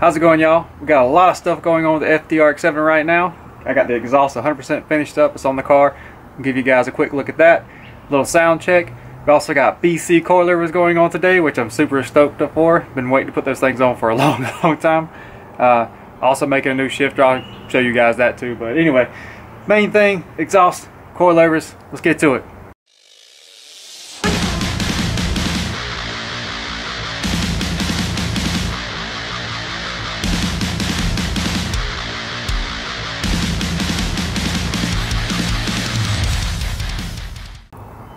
How's it going, y'all? We got a lot of stuff going on with the FDRX7 right now. I got the exhaust 100% finished up. It's on the car. I'll give you guys a quick look at that. Little sound check. We also got BC coilovers going on today, which I'm super stoked up for. Been waiting to put those things on for a long, long time. Uh, also making a new shifter. I'll show you guys that too. But anyway, main thing, exhaust, coilovers. Let's get to it.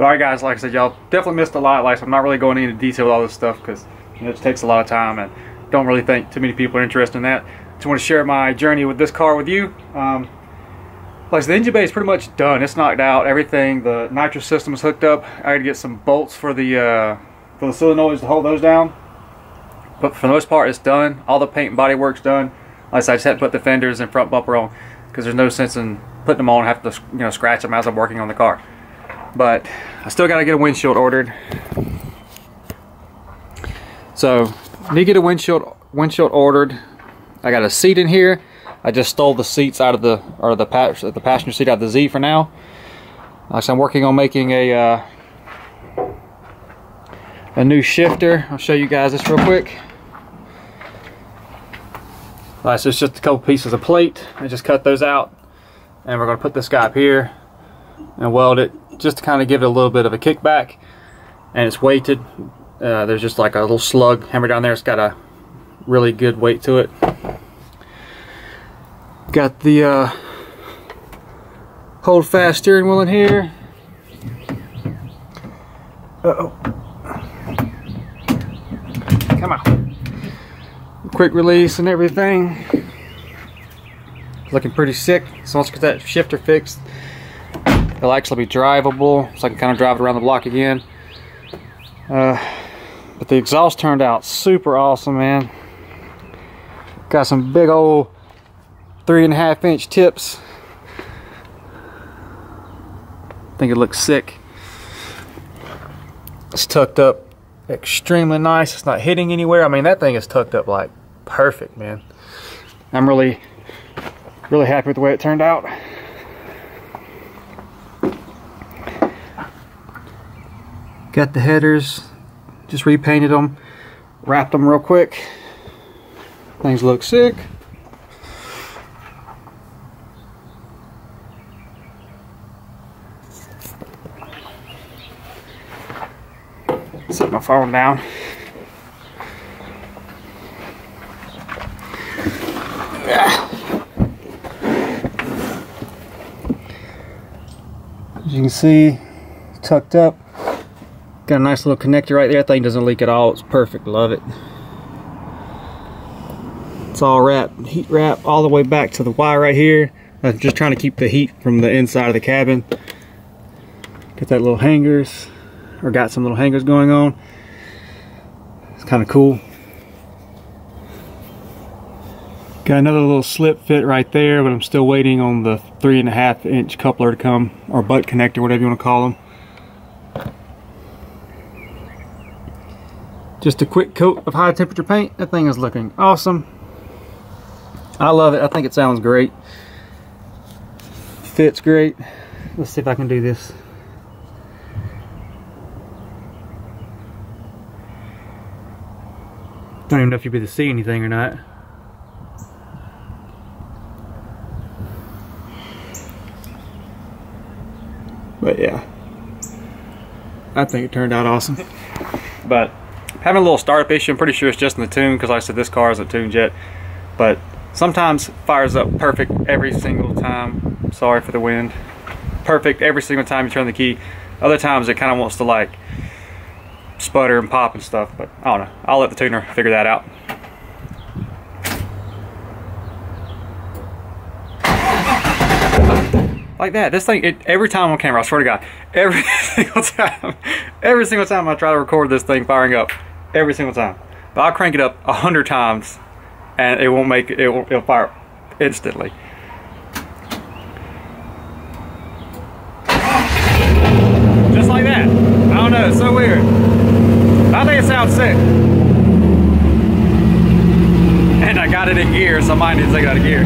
But alright guys, like I said, y'all definitely missed a lot. Like I'm not really going into detail with all this stuff because you know, it takes a lot of time and don't really think too many people are interested in that. Just want to share my journey with this car with you. Um, like the engine bay is pretty much done. It's knocked out. Everything, the nitrous system is hooked up. I had to get some bolts for the uh, for the solenoids to hold those down. But for the most part, it's done. All the paint and body work's done. Like I said, I just had to put the fenders and front bumper on because there's no sense in putting them on and have to you know scratch them as I'm working on the car. But I still got to get a windshield ordered. So, need to get a windshield windshield ordered. I got a seat in here. I just stole the seats out of the or the the passenger seat out of the Z for now. Like I'm working on making a uh, a new shifter. I'll show you guys this real quick. Alright, so it's just a couple pieces of plate. I just cut those out. And we're going to put this guy up here and weld it just to kind of give it a little bit of a kickback and it's weighted. Uh, there's just like a little slug hammer down there. It's got a really good weight to it. Got the uh, hold fast steering wheel in here. Uh oh come on. Quick release and everything. Looking pretty sick. So let's get that shifter fixed It'll actually be drivable, so I can kind of drive it around the block again. Uh, but the exhaust turned out super awesome, man. Got some big old three and a half inch tips. I think it looks sick. It's tucked up extremely nice. It's not hitting anywhere. I mean, that thing is tucked up like perfect, man. I'm really, really happy with the way it turned out. Got the headers, just repainted them, wrapped them real quick. Things look sick. Set my phone down. As you can see, tucked up. Got a nice little connector right there. That thing doesn't leak at all. It's perfect. Love it. It's all wrapped, heat wrap all the way back to the wire right here. I'm just trying to keep the heat from the inside of the cabin. Got that little hangers, or got some little hangers going on. It's kind of cool. Got another little slip fit right there, but I'm still waiting on the three and a half inch coupler to come, or butt connector, whatever you want to call them. Just a quick coat of high temperature paint. That thing is looking awesome. I love it. I think it sounds great. Fits great. Let's see if I can do this. Don't even know if you'll be able to see anything or not. But yeah, I think it turned out awesome. but having a little startup issue. I'm pretty sure it's just in the tune because like I said this car isn't tuned yet. But sometimes fires up perfect every single time. Sorry for the wind. Perfect every single time you turn the key. Other times it kind of wants to like sputter and pop and stuff. But I don't know. I'll let the tuner figure that out. like that. This thing, it, every time on camera, I swear to God, every single time, every single time I try to record this thing firing up, every single time. But I'll crank it up a hundred times and it won't make it, will, it'll fire instantly. Just like that. I don't know, it's so weird. I think it sounds sick. And I got it in gear, so I might need to take it out of gear.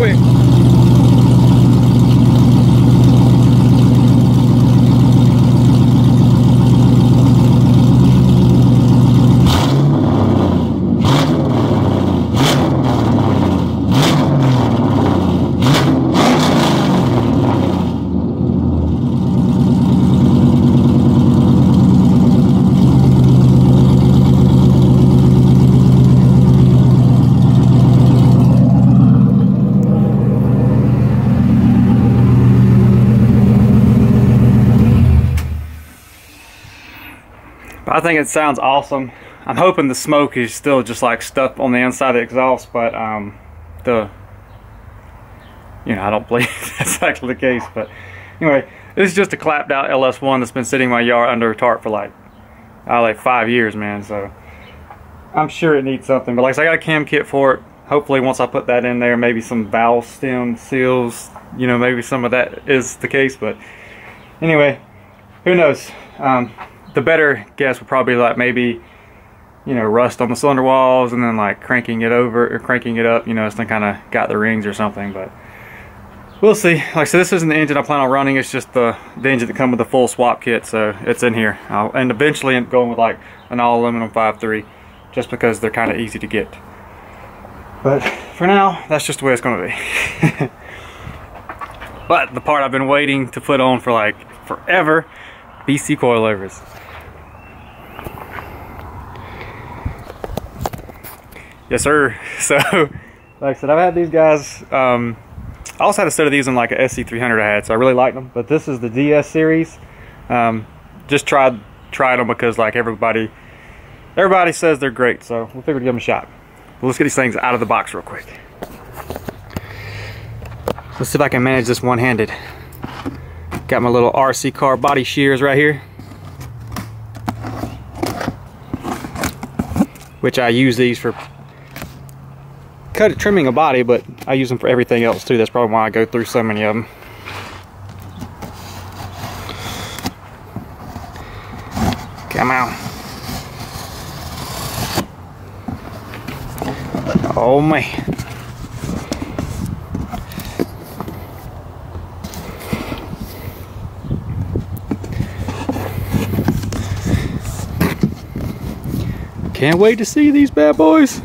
会 I think it sounds awesome. I'm hoping the smoke is still just like stuck on the inside of the exhaust, but um, the, you know, I don't believe that's actually the case. But anyway, this is just a clapped out LS1 that's been sitting in my yard under a tarp for like, uh, like five years, man. So I'm sure it needs something. But like I said, I got a cam kit for it. Hopefully once I put that in there, maybe some valve stem seals, you know, maybe some of that is the case. But anyway, who knows? Um, the better guess would probably like maybe you know rust on the cylinder walls and then like cranking it over or cranking it up you know it's kind of got the rings or something but we'll see. Like said this isn't the engine I plan on running it's just the the engine that come with the full swap kit so it's in here. I'll, and eventually up going with like an all aluminum 5.3 just because they're kind of easy to get. But for now that's just the way it's going to be. But the part I've been waiting to put on for like forever BC coilovers Yes, sir. So, like I said, I've had these guys. Um, I also had a set of these in like a SC300 I had, so I really liked them. But this is the DS series. Um, just tried tried them because like everybody, everybody says they're great. So we figured to give them a shot. But let's get these things out of the box real quick. Let's see if I can manage this one-handed. Got my little RC car body shears right here. Which I use these for cut trimming a body, but I use them for everything else too. That's probably why I go through so many of them. Come on. Oh man. Can't wait to see these bad boys.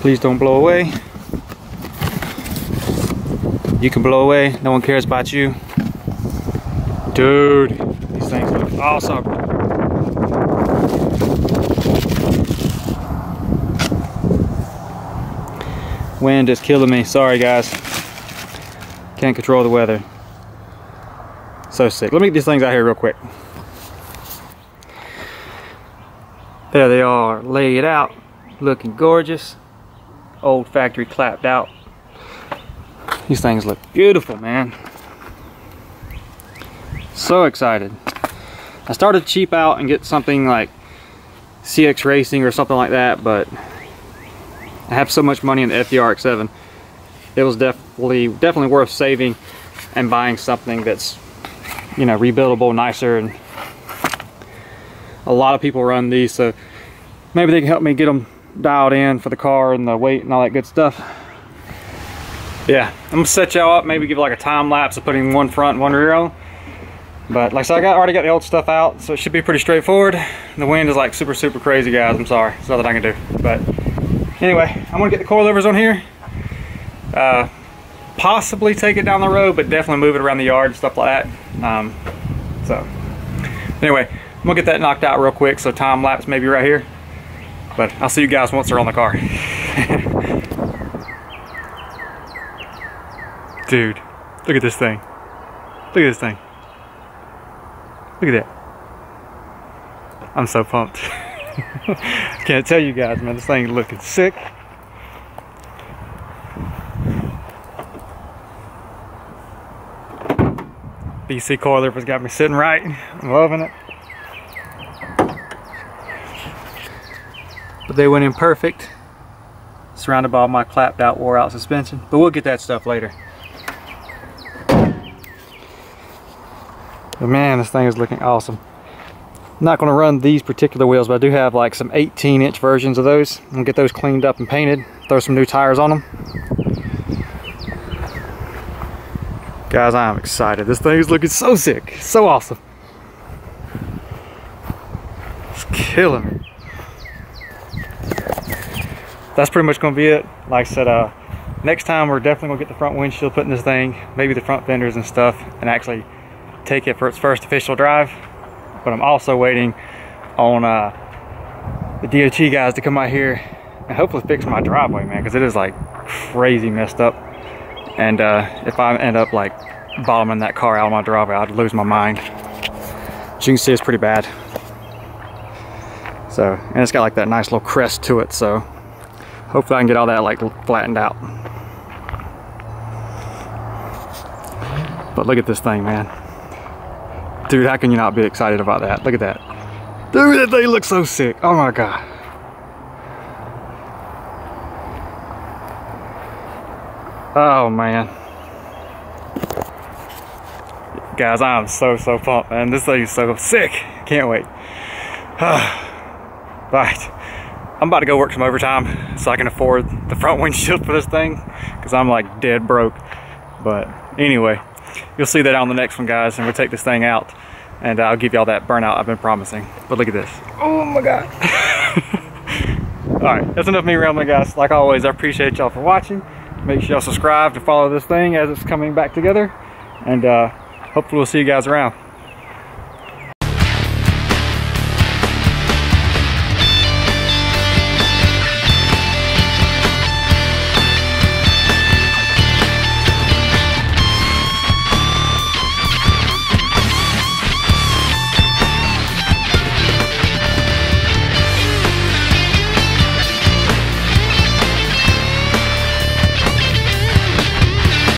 Please don't blow away. You can blow away. No one cares about you. Dude, these things look awesome. Wind is killing me. Sorry, guys. Can't control the weather. So sick. Let me get these things out here real quick. There they are, laid out, looking gorgeous old factory clapped out. These things look beautiful, man. So excited. I started to cheap out and get something like CX Racing or something like that, but I have so much money in the FDRX7. It was definitely definitely worth saving and buying something that's you know rebuildable, nicer, and a lot of people run these, so maybe they can help me get them dialed in for the car and the weight and all that good stuff. Yeah, I'm gonna set y'all up, maybe give like a time lapse of putting one front and one rear on. But like I said, I got, already got the old stuff out, so it should be pretty straightforward. The wind is like super, super crazy, guys. I'm sorry. There's nothing I can do. But anyway, I'm gonna get the coilovers on here. Uh, possibly take it down the road, but definitely move it around the yard and stuff like that. Um, so anyway, I'm gonna get that knocked out real quick. So time lapse maybe right here. But I'll see you guys once they're on the car. Dude, look at this thing. Look at this thing. Look at that. I'm so pumped. Can't tell you guys, man. This thing looking sick. BC coilover has got me sitting right. I'm loving it. But they went in perfect. Surrounded by all my clapped out, wore out suspension. But we'll get that stuff later. But man, this thing is looking awesome. I'm not gonna run these particular wheels, but I do have like some 18 inch versions of those. I'm gonna get those cleaned up and painted, throw some new tires on them. Guys, I am excited. This thing is looking so sick, so awesome. It's killing me. That's pretty much gonna be it. Like I said, uh, next time we're definitely gonna get the front windshield put in this thing, maybe the front fenders and stuff, and actually take it for its first official drive. But I'm also waiting on uh, the DOT guys to come out here and hopefully fix my driveway, man, because it is like crazy messed up. And uh, if I end up like bottoming that car out of my driveway, I'd lose my mind. As you can see, it's pretty bad. So, and it's got like that nice little crest to it, so hopefully I can get all that like flattened out. But look at this thing, man. Dude, how can you not be excited about that? Look at that. Dude, that thing looks so sick. Oh my God. Oh man. Guys, I'm so, so pumped, man. This thing is so sick. Can't wait. right. I'm about to go work some overtime so I can afford the front windshield for this thing because I'm like dead broke. But anyway, you'll see that on the next one, guys, and we'll take this thing out and I'll give y'all that burnout I've been promising. But look at this. Oh my God. All right, that's enough of me rambling, guys. Like always, I appreciate y'all for watching. Make sure y'all subscribe to follow this thing as it's coming back together. And uh, hopefully we'll see you guys around.